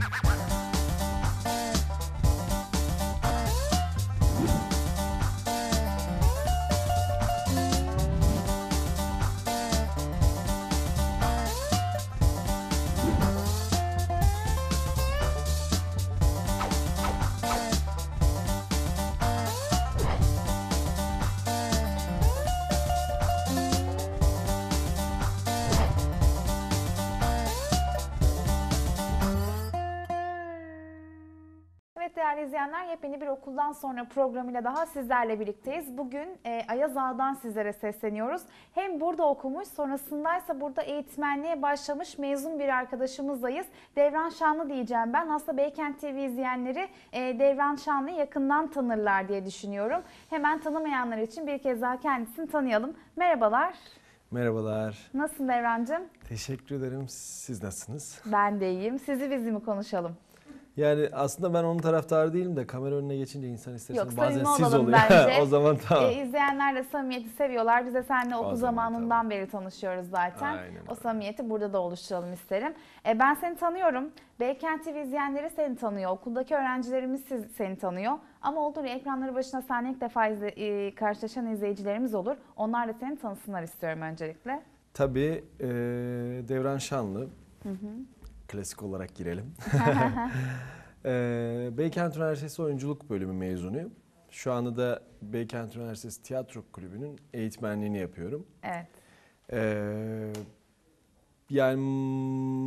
What? Değerli izleyenler yepyeni bir okuldan sonra programıyla daha sizlerle birlikteyiz. Bugün e, Ayaz Ağa'dan sizlere sesleniyoruz. Hem burada okumuş sonrasındaysa burada eğitmenliğe başlamış mezun bir arkadaşımızdayız. Devran Şanlı diyeceğim ben. Aslında Beykent TV izleyenleri e, Devran Şanlı'yı yakından tanırlar diye düşünüyorum. Hemen tanımayanlar için bir kez daha kendisini tanıyalım. Merhabalar. Merhabalar. Nasılsın Devrancığım? Teşekkür ederim. Siz nasılsınız? Ben de iyiyim. Sizi bizi mi konuşalım? Yani aslında ben onun taraftarı değilim de kamera önüne geçince insan ister Yok, bazen samimi siz olalım oluyor. bence. o zaman tamam. Ee, izleyenler de samimiyeti seviyorlar. Biz de seninle okul zamanından tamam. beri tanışıyoruz zaten. Aynen o samimiyeti burada da oluşturalım isterim. Ee, ben seni tanıyorum. Beykent TV izleyenleri seni tanıyor. Okuldaki öğrencilerimiz siz, seni tanıyor. Ama olur ya ekranları başına seninle ilk defa izle, e, karşılaşan izleyicilerimiz olur. Onlar da seni tanısınlar istiyorum öncelikle. Tabii e, Devran Şanlı. Klasik olarak girelim. e, Beykent Üniversitesi Oyunculuk Bölümü mezunuyum. Şu anda da Beykent Üniversitesi Tiyatro Kulübü'nün eğitmenliğini yapıyorum. Evet. Ee, yani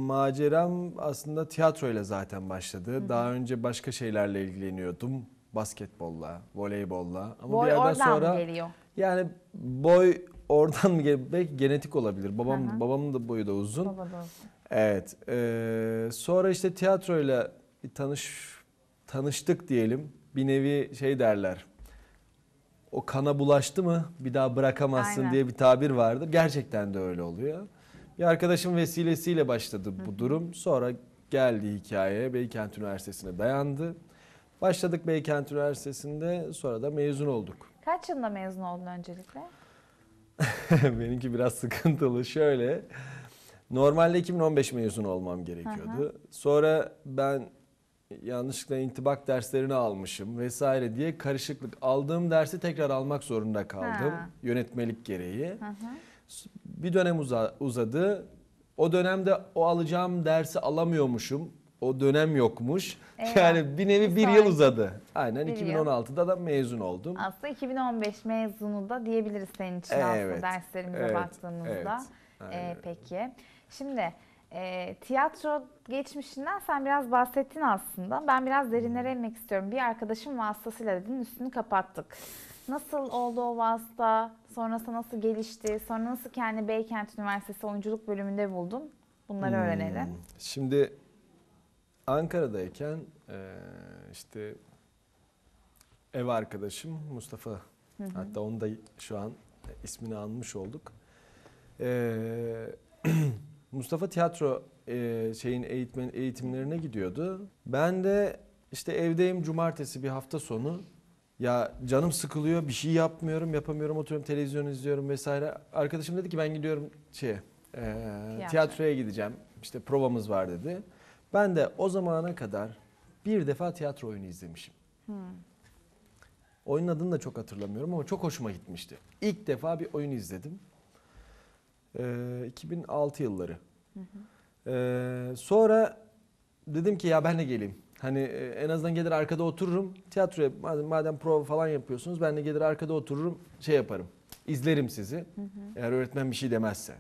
maceram aslında tiyatroyla zaten başladı. Daha önce başka şeylerle ilgileniyordum. Basketbolla, voleybolla. Ama Boy bir yerden oradan sonra mı geliyor? yani boy oradan mı geliyor? Belki genetik olabilir. Babam Hı hı. babamın da boyu da uzun. Baba da olsun. Evet. ee, sonra işte tiyatroyla tanış tanıştık diyelim. Bir nevi şey derler. O kana bulaştı mı bir daha bırakamazsın Aynen. diye bir tabir vardır. Gerçekten de öyle oluyor. Bir arkadaşım vesilesiyle başladı bu durum. Sonra geldi hikaye Beykent Üniversitesi'ne dayandı. Başladık Beykent Üniversitesi'nde sonra da mezun olduk. Kaç yılında mezun oldun öncelikle? Benimki biraz sıkıntılı. Şöyle, normalde 2015 mezun olmam gerekiyordu. Sonra ben yanlışlıkla intibak derslerini almışım vesaire diye karışıklık. Aldığım dersi tekrar almak zorunda kaldım Ha. yönetmelik gereği. Hı hı. Bir dönem uza- uzadı. O dönemde o alacağım dersi alamıyormuşum. O dönem yokmuş. Eyvah. Yani bir nevi Bir yıl uzadı. Aynen Bir yıl. 2016'da da mezun oldum. Aslında 2015 mezunu da diyebiliriz senin için aslında Evet, derslerimize evet, baktığımızda. evet, Ee, peki. Şimdi e, tiyatro geçmişinden sen biraz bahsettin aslında. Ben biraz derinlere inmek istiyorum. Bir arkadaşım vasıtasıyla dedin üstünü kapattık. Nasıl oldu o vasıta? Sonrası nasıl gelişti? Sonra nasıl kendi Beykent Üniversitesi oyunculuk bölümünde buldun? Bunları öğrenelim. Hmm. Şimdi Ankara'dayken eee, işte ev arkadaşım Mustafa hatta onu da şu an ismini almış olduk. Eee, Mustafa tiyatro eee, şeyin eğitmen eğitimlerine gidiyordu. Ben de işte evdeyim cumartesi bir hafta sonu. Ya canım sıkılıyor, bir şey yapmıyorum, yapamıyorum, oturuyorum televizyon izliyorum vesaire. Arkadaşım dedi ki ben gidiyorum şeye, eee, tiyatroya gideceğim. İşte provamız var dedi. Ben de o zamana kadar bir defa tiyatro oyunu izlemişim. Oyunun adını da çok hatırlamıyorum ama çok hoşuma gitmişti. İlk defa bir oyun izledim. Ee, 2006 yılları. Ee, sonra dedim ki ya ben de geleyim. Hani e, en azından gelir arkada otururum. Tiyatroya madem, madem prova falan yapıyorsunuz ben de gelir arkada otururum şey yaparım. İzlerim sizi. Eğer öğretmen bir şey demezse.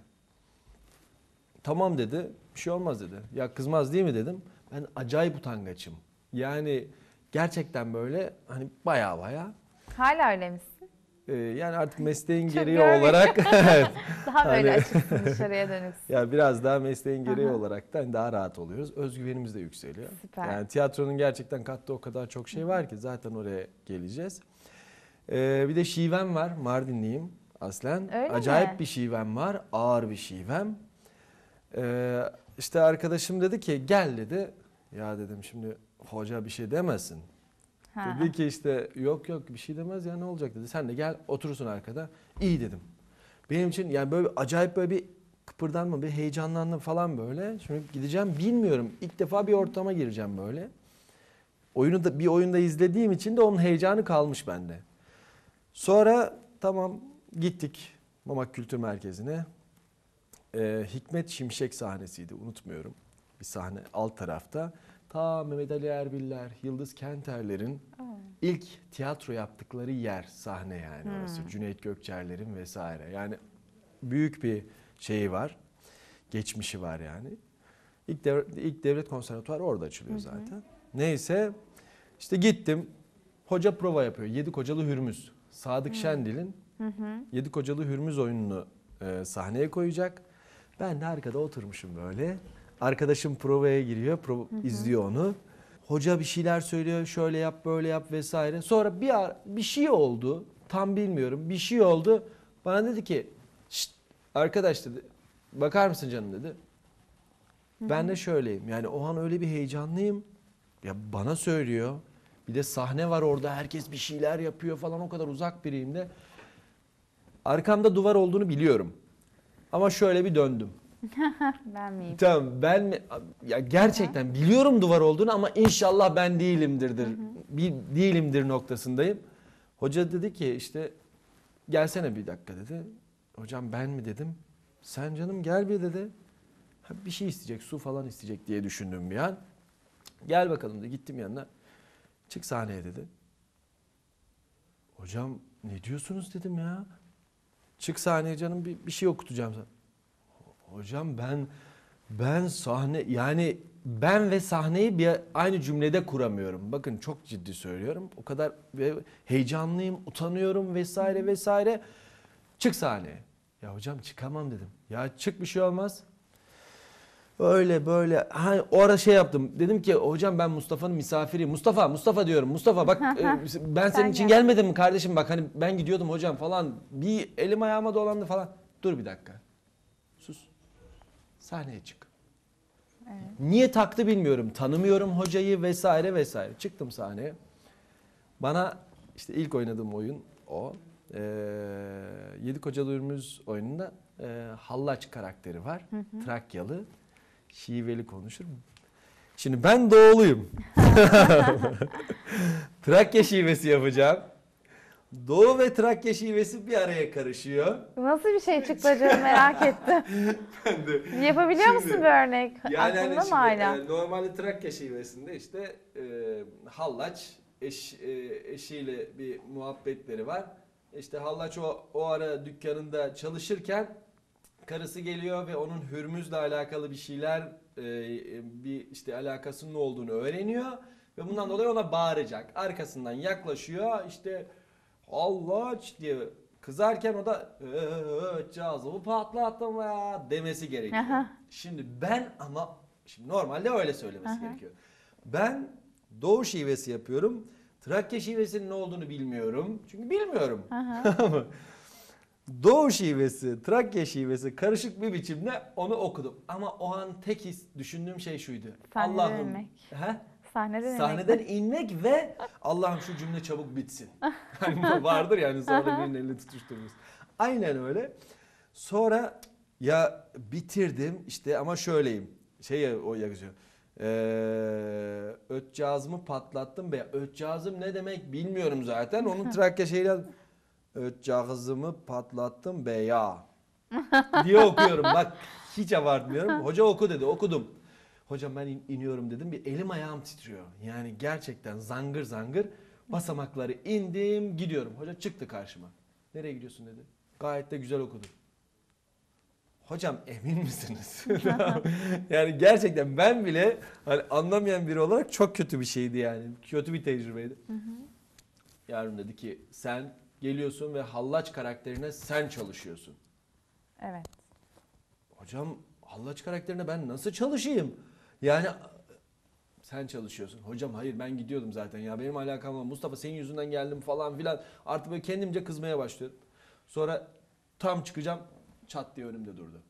Tamam dedi. Bir şey olmaz dedi. Ya kızmaz değil mi dedim. Ben acayip utangaçım. Yani gerçekten böyle hani baya baya Hala öyle misin? E, yani artık mesleğin gereği olarak evet. Daha böyle Hani- açıksın dışarıya dönüksün. Ya biraz daha mesleğin gereği Aha. olarak da daha rahat oluyoruz. Özgüvenimiz de yükseliyor. Süper. Yani tiyatronun gerçekten kattığı o kadar çok şey var ki zaten oraya geleceğiz. Ee, bir de şivem var. Mardinliyim aslen. Öyle Acayip mi? bir şivem var. Ağır bir şivem. Ee, işte arkadaşım dedi ki gel dedi. Ya dedim şimdi hoca bir şey demesin. Ha. Dedi ki işte yok yok bir şey demez ya ne olacak dedi. Sen de gel oturursun arkada. İyi dedim. Benim için yani böyle acayip böyle bir kıpırdanma bir heyecanlandım falan böyle. Şimdi gideceğim bilmiyorum. İlk defa bir ortama gireceğim böyle. Oyunu da bir oyunda izlediğim için de onun heyecanı kalmış bende. Sonra tamam gittik Mamak Kültür Merkezi'ne. Ee, Hikmet Şimşek sahnesiydi unutmuyorum. Bir sahne alt tarafta. Ta Mehmet Ali Erbiller, Yıldız Kenterler'in ilk tiyatro yaptıkları yer sahne yani orası. Cüneyt Gökçerler'in vesaire. Yani büyük bir şeyi var. Geçmişi var yani. İlk, dev- ilk devlet konservatuarı orada açılıyor zaten. Neyse işte gittim. Hoca prova yapıyor. Yedi Kocalı Hürmüz. Sadık Şendil'in Yedi Kocalı Hürmüz oyununu e, sahneye koyacak. Ben de arkada oturmuşum böyle. Arkadaşım provaya giriyor, prova, izliyor onu. Hoca bir şeyler söylüyor, şöyle yap, böyle yap vesaire. Sonra bir bir şey oldu, tam bilmiyorum. Bir şey oldu. Bana dedi ki, arkadaş dedi, bakar mısın canım dedi. Ben de şöyleyim. Yani o an öyle bir heyecanlıyım. Ya bana söylüyor. Bir de sahne var orada. Herkes bir şeyler yapıyor falan. O kadar uzak biriyim de. Arkamda duvar olduğunu biliyorum. Ama şöyle bir döndüm. Ben miyim? Tamam ben mi? Ya gerçekten biliyorum duvar olduğunu ama inşallah ben değilimdirdir. Bir, değilimdir noktasındayım. Hoca dedi ki işte gelsene bir dakika dedi. Hocam ben mi dedim. Sen canım gel bir dedi. Ha, bir şey isteyecek su falan isteyecek diye düşündüm bir an. Gel bakalım dedi. Gittim yanına. Çık sahneye dedi. Hocam ne diyorsunuz dedim ya. Çık sahneye canım bir, bir şey okutacağım sana. Hocam ben ben sahne yani ben ve sahneyi bir aynı cümlede kuramıyorum. Bakın çok ciddi söylüyorum. O kadar heyecanlıyım, utanıyorum vesaire vesaire. Çık sahneye. Ya hocam çıkamam dedim. Ya çık bir şey olmaz. Öyle böyle. Ha, o ara şey yaptım. Dedim ki hocam ben Mustafa'nın misafiriyim. Mustafa, Mustafa diyorum. Mustafa bak e, ben senin Sen için gel. gelmedim mi kardeşim? Bak hani ben gidiyordum hocam falan. Bir elim ayağıma dolandı falan. Dur bir dakika. Sahneye çık. Niye taktı bilmiyorum. Tanımıyorum hocayı vesaire vesaire. Çıktım sahneye. Bana işte ilk oynadığım oyun o. Ee, Yedi Kocalı Ürmüz oyununda e, Hallaç karakteri var. Trakyalı. Şiveli konuşur. Şimdi ben doğuluyum. Trakya şivesi yapacağım. Doğu ve Trakya şivesi bir araya karışıyor. Nasıl bir şey çıktı acaba merak ettim. Ben de Yapabiliyor Şimdi- musun bir örnek? Yani Aklında hani mı hala? e, normalde Trakya şivesinde işte e, hallaç eş, e, eşiyle bir muhabbetleri var. İşte hallaç o, o ara dükkanında çalışırken karısı geliyor ve onun Hürmüz'le alakalı bir şeyler e, bir işte alakasının olduğunu öğreniyor ve bundan dolayı ona bağıracak. Arkasından yaklaşıyor işte hallaç diye kızarken o da "Ee, cazımı patlattım ya demesi gerekiyor. Aha. Şimdi ben ama şimdi normalde öyle söylemesi Aha. gerekiyor. Ben Doğu şivesi yapıyorum. Trakya şivesinin ne olduğunu bilmiyorum. Çünkü bilmiyorum. Doğu şivesi, Trakya şivesi karışık bir biçimde onu okudum. Ama o an tek his, düşündüğüm şey şuydu. Allah'ım. He? Sahneden, Sahneden inmek ve Allah'ım şu cümle çabuk bitsin. Hani vardır yani sonra birinin elini tutuştururuz. Aynen öyle. Sonra ya bitirdim işte ama şöyleyim. Şey o yazıyor. Ee, ötcağızımı patlattım be. Ötcağızım ne demek bilmiyorum zaten. Onun Trakya şeyle ötcağızımı patlattım be ya. diye okuyorum. Bak hiç abartmıyorum. Hoca oku dedi. Okudum. Hocam ben in- iniyorum dedim. Bir elim ayağım titriyor. Yani gerçekten zangır zangır basamakları indim gidiyorum. Hoca çıktı karşıma. Nereye gidiyorsun dedi. Gayet de güzel okudun. Hocam emin misiniz? yani gerçekten ben bile hani anlamayan biri olarak çok kötü bir şeydi yani. Kötü bir tecrübeydi. Yarın dedi ki sen geliyorsun ve hallaç karakterine sen çalışıyorsun. Evet. Hocam hallaç karakterine ben nasıl çalışayım? Yani sen çalışıyorsun. Hocam hayır ben gidiyordum zaten ya benim alakam var. Mustafa senin yüzünden geldim falan filan. Artık böyle kendimce kızmaya başlıyorum. Sonra tam çıkacağım çat diye önümde durdu.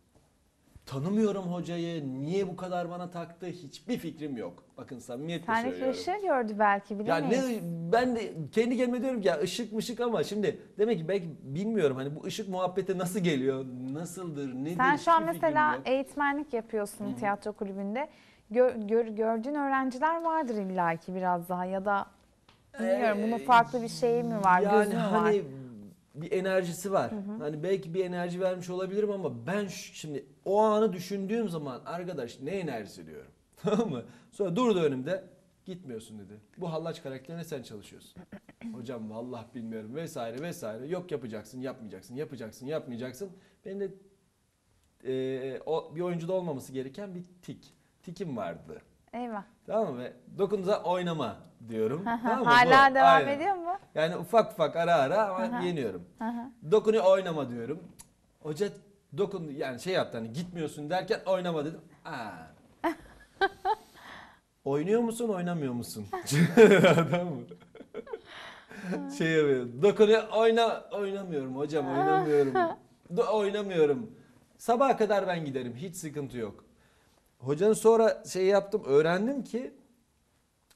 Tanımıyorum hocayı. Niye bu kadar bana taktı? Hiçbir fikrim yok. Bakın samimiyetle Sendeki söylüyorum. ışığı gördü belki Ya bilemeyiz. ne ben de kendi kendime diyorum ki ya ışık mışık ama şimdi demek ki belki bilmiyorum hani bu ışık muhabbete nasıl geliyor? Nasıldır? Nedir? Sen şu an hiçbir fikrim mesela yok. eğitmenlik yapıyorsun tiyatro kulübünde. Gör- gör- gördüğün öğrenciler vardır illaki biraz daha ya da bilmiyorum bunun Ee, farklı bir şeyi mi var, yani gözü mü hani var? bir enerjisi var. Hani belki bir enerji vermiş olabilirim ama ben şimdi o anı düşündüğüm zaman arkadaş ne enerjisi diyorum. Tamam mı? Sonra durdu önümde gitmiyorsun dedi. Bu hallaç karakterine sen çalışıyorsun. Hocam vallahi bilmiyorum vesaire vesaire. Yok yapacaksın, yapmayacaksın, yapacaksın, yapmayacaksın. Benim de eee, o bir oyuncuda olmaması gereken bir tik. Tikim vardı. Eyvah. Tamam mı? Ve dokunza oynama diyorum. tamam mı? Bu. Hala devam Aynen. ediyor mu? Yani ufak ufak ara ara ama yeniyorum. Dokunu oynama diyorum. Hoca dokun yani şey yaptı hani gitmiyorsun derken oynama dedim. Aa. Oynuyor musun oynamıyor musun? Adam mı? şey yapıyor. Dokunu oyna oynamıyorum hocam oynamıyorum. Do- oynamıyorum. Sabaha kadar ben giderim hiç sıkıntı yok. Hocanın sonra şey yaptım öğrendim ki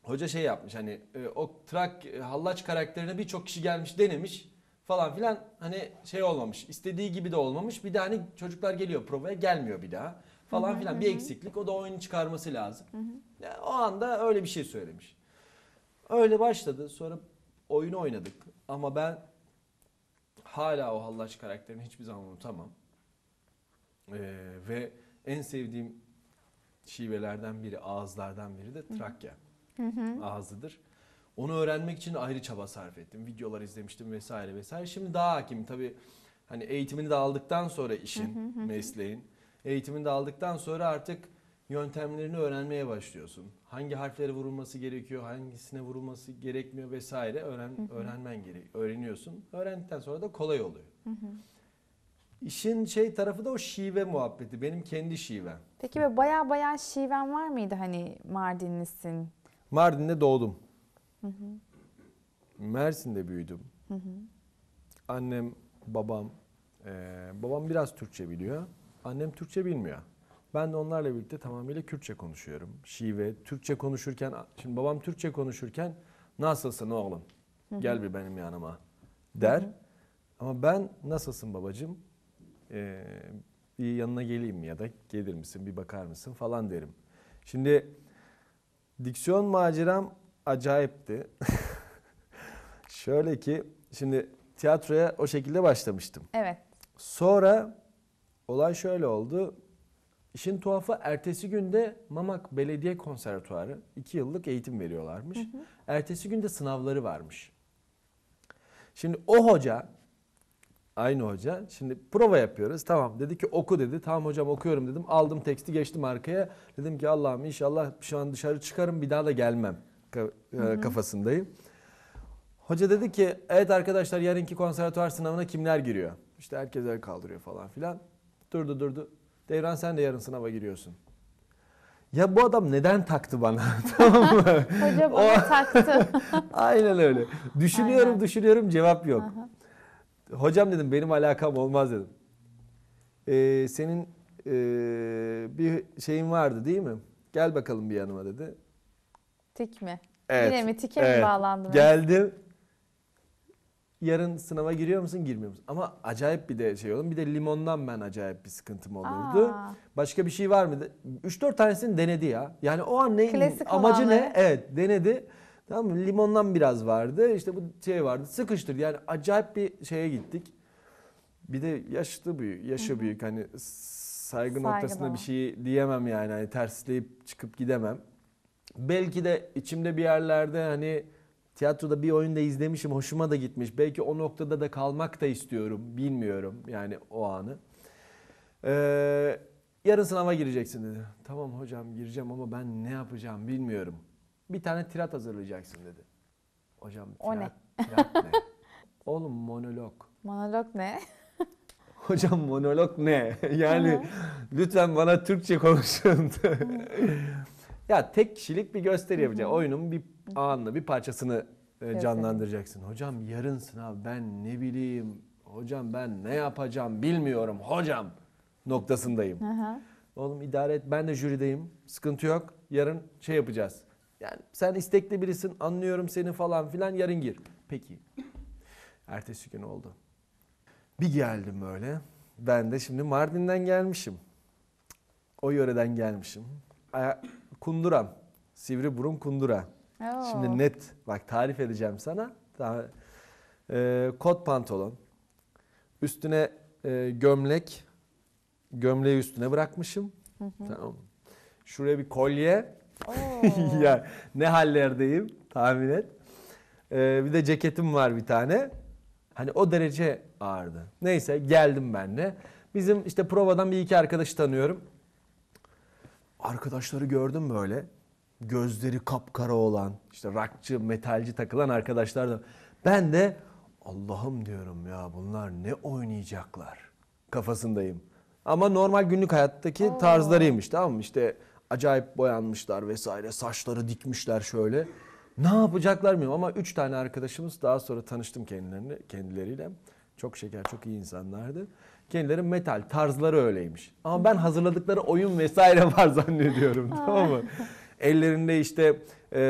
Hoca şey yapmış hani e, o trak e, hallaç karakterine birçok kişi gelmiş denemiş falan filan hani şey olmamış istediği gibi de olmamış bir de hani çocuklar geliyor provaya gelmiyor bir daha falan filan bir eksiklik o da oyunu çıkarması lazım. Yani o anda öyle bir şey söylemiş. Öyle başladı sonra oyunu oynadık ama ben hala o hallaç karakterini hiçbir zaman unutamam. Ee, ve en sevdiğim şivelerden biri ağızlardan biri de Trakya ağzıdır. Onu öğrenmek için ayrı çaba sarf ettim. Videolar izlemiştim vesaire vesaire. Şimdi daha hakim tabii hani eğitimini de aldıktan sonra işin, mesleğin eğitimini de aldıktan sonra artık yöntemlerini öğrenmeye başlıyorsun. Hangi harflere vurulması gerekiyor, hangisine vurulması gerekmiyor vesaire öğren öğrenmen gerek öğreniyorsun. Öğrendikten sonra da kolay oluyor. İşin şey tarafı da o şive muhabbeti. Benim kendi şivem. Peki böyle baya baya şiven var mıydı hani Mardinlisin? Mardin'de doğdum. Mersin'de büyüdüm. Annem, babam, eee, babam biraz Türkçe biliyor. Annem Türkçe bilmiyor. Ben de onlarla birlikte tamamıyla Kürtçe konuşuyorum. Şive, Türkçe konuşurken, şimdi babam Türkçe konuşurken nasılsın oğlum? Gel bir benim yanıma der. Ama ben nasılsın babacığım? Eee, bir yanına geleyim ya da gelir misin bir bakar mısın falan derim. Şimdi Diksiyon maceram acayipti. Şöyle ki şimdi tiyatroya o şekilde başlamıştım. Evet. Sonra olay şöyle oldu. İşin tuhafı ertesi günde Mamak Belediye Konservatuarı 2 yıllık eğitim veriyorlarmış. Ertesi günde sınavları varmış. Şimdi o hoca aynı hoca şimdi prova yapıyoruz. Tamam dedi ki oku dedi. Tamam hocam okuyorum dedim. Aldım teksti geçtim arkaya. Dedim ki Allah'ım inşallah şu an dışarı çıkarım bir daha da gelmem e, kafasındayım. Hoca dedi ki evet arkadaşlar yarınki konservatuvar sınavına kimler giriyor? İşte herkes el kaldırıyor falan filan. Durdu durdu. Devran sen de yarın sınava giriyorsun. Ya bu adam neden taktı bana? tamam mı? Hoca bana taktı. Aynen öyle. Düşünüyorum Aynen. düşünüyorum cevap yok. Hocam dedim benim alakam olmaz dedim. Ee, senin ee, bir şeyin vardı değil mi? Gel bakalım bir yanıma dedi. Tik mi? Evet, Yine mi tike mi evet. bağlandım? Geldim. Yarın sınava giriyor musun girmiyor musun? Ama acayip bir de şey oldu. Bir de limondan ben acayip bir sıkıntım olurdu. Aa. Başka bir şey var mıydı? 3-4 tanesini denedi ya. Yani o an ne Klasik amacı ne? Evet denedi. Tamam mı? Limondan biraz vardı. İşte bu şey vardı. Sıkıştır. Yani acayip bir şeye gittik. Bir de yaşlı büyük, yaşı büyük hani saygı Saygı noktasında da bir şey diyemem yani. Hani tersleyip çıkıp gidemem. Belki de içimde bir yerlerde hani tiyatroda bir oyunda izlemişim, hoşuma da gitmiş. Belki o noktada da kalmak da istiyorum, bilmiyorum yani o anı. Ee, yarın sınava gireceksin dedi. Tamam hocam gireceğim ama ben ne yapacağım bilmiyorum. Bir tane tirat hazırlayacaksın dedi. Hocam O tirat, tirat ne? Oğlum monolog. Monolog ne? Hocam monolog ne? Yani lütfen bana Türkçe konuşun. ya tek kişilik bir gösteri yapacaksın. Oyunun bir anını, bir parçasını e, canlandıracaksın. Hocam yarın sınav ben ne bileyim. Hocam ben ne yapacağım bilmiyorum hocam noktasındayım. Hı hı. Oğlum idare et ben de jürideyim. Sıkıntı yok. Yarın şey yapacağız. Yani sen istekli birisin anlıyorum seni falan filan yarın gir. Peki. Ertesi gün oldu. Bir geldim böyle. Ben de şimdi Mardin'den gelmişim. O yöreden gelmişim. Aya- Kunduram. Sivri burun kundura. Oo. Şimdi net bak tarif edeceğim sana. Daha, e, kot pantolon. Üstüne e, gömlek. Gömleği üstüne bırakmışım. Tamam. mı? Şuraya bir kolye. Ya ne hallerdeyim tahmin et. E, bir de ceketim var bir tane. Hani o derece ağırdı. Neyse geldim ben de. Bizim işte provadan bir iki arkadaşı tanıyorum. Arkadaşları gördüm böyle. Gözleri kapkara olan, işte rockçı, metalci takılan arkadaşlar da. Ben de Allah'ım diyorum ya bunlar ne oynayacaklar kafasındayım. Ama normal günlük hayattaki Oo. tarzlarıymış tamam mı? İşte acayip boyanmışlar vesaire. Saçları dikmişler şöyle. Ne yapacaklar bilmiyorum ama üç tane arkadaşımız daha sonra tanıştım kendilerini, kendileriyle. Çok şeker, çok iyi insanlardı. Kendileri metal, tarzları öyleymiş. Ama ben hazırladıkları oyun vesaire var zannediyorum tamam mı? Ellerinde işte e,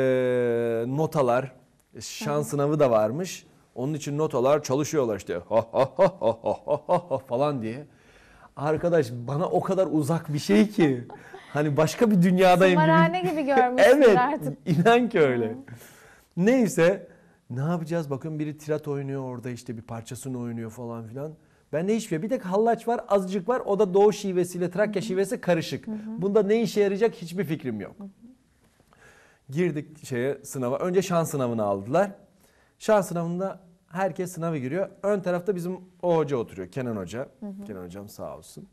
notalar, şan sınavı da varmış. Onun için notalar çalışıyorlar işte ha ha ha ha ha ha falan diye. Arkadaş bana o kadar uzak bir şey ki. Hani başka bir dünyadayım gibi. Kumarhane gibi görmüşsünüz Evet, artık. inan ki öyle. Neyse, ne yapacağız? Bakın biri tirat oynuyor orada işte bir parçasını oynuyor falan filan. Ben hiçbir şey. Bir tek hallaç var, azıcık var. O da doğu şivesiyle Trakya şivesi karışık. Bunda ne işe yarayacak hiçbir fikrim yok. Girdik şeye sınava. Önce şan sınavını aldılar. Şan sınavında herkes sınava giriyor. Ön tarafta bizim o hoca oturuyor. Kenan Hoca. Kenan Hocam sağ olsun.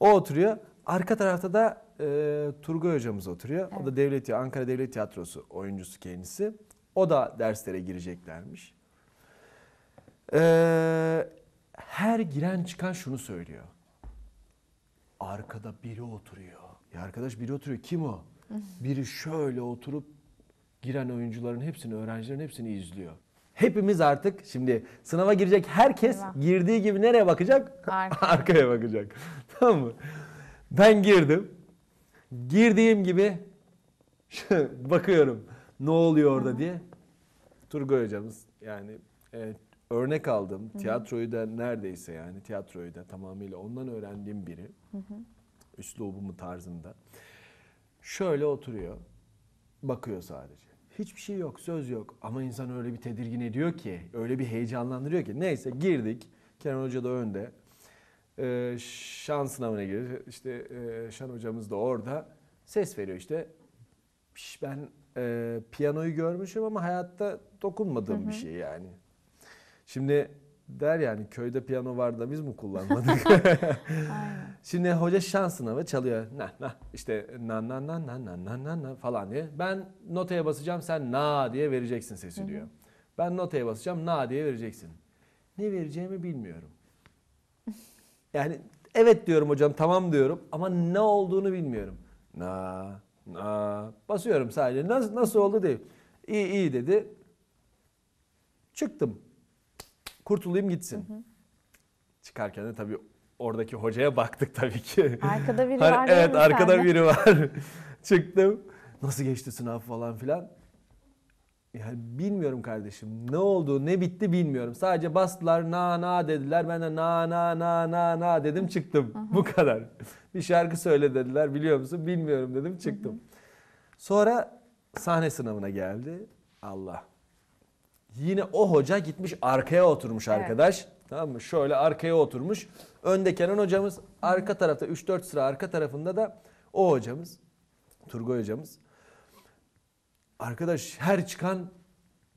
O oturuyor. Arka tarafta da e, Turgay hocamız oturuyor. O da Devlet Ankara Devlet Tiyatrosu oyuncusu kendisi. O da derslere gireceklermiş. E, her giren çıkan şunu söylüyor. Arkada biri oturuyor. Ya arkadaş biri oturuyor. Kim o? Biri şöyle oturup giren oyuncuların hepsini, öğrencilerin hepsini izliyor. Hepimiz artık şimdi sınava girecek herkes girdiği gibi nereye bakacak? Arkaya. Arkaya bakacak. Tamam mı? Ben girdim. Girdiğim gibi bakıyorum ne oluyor orada diye. Turgay hocamız yani e, örnek aldım. Tiyatroyu da neredeyse yani tiyatroyu da tamamıyla ondan öğrendiğim biri. Üslubumu tarzında. Şöyle oturuyor. Bakıyor sadece. Hiçbir şey yok, söz yok. Ama insan öyle bir tedirgin ediyor ki, öyle bir heyecanlandırıyor ki. Neyse girdik. Kenan Hoca da önde. Ee, şan sınavına giriyor. İşte e, Şan hocamız da orada. Ses veriyor işte. Ben e, piyanoyu görmüşüm ama hayatta dokunmadığım bir şey yani. Şimdi der yani köyde piyano var da biz mi kullanmadık? Şimdi hoca şans sınavı çalıyor. Na na işte na na na na na na na na falan diye. Ben notaya basacağım sen na diye vereceksin sesi diyor. Ben notaya basacağım na diye vereceksin. Ne vereceğimi bilmiyorum. Yani evet diyorum hocam tamam diyorum ama ne olduğunu bilmiyorum. Na na basıyorum sadece. Nasıl, nasıl oldu değil. İyi iyi dedi. Çıktım. Kurtulayım gitsin. Çıkarken de tabii oradaki hocaya baktık tabii ki. Arkada biri var Evet arkada biri var. Çıktım. Nasıl geçti sınav falan filan. Yani bilmiyorum kardeşim. Ne oldu, ne bitti bilmiyorum. Sadece bastılar na na dediler. Ben de na na na na na dedim çıktım. Bu kadar. Bir şarkı söyle dediler. Biliyor musun? Bilmiyorum dedim çıktım. Sonra sahne sınavına geldi. Allah. Yine o hoca gitmiş arkaya oturmuş Evet. arkadaş. Tamam mı? Şöyle arkaya oturmuş. Önde Kenan hocamız, arka tarafta 3-4 sıra arka tarafında da o hocamız. Turgay hocamız. Arkadaş her çıkan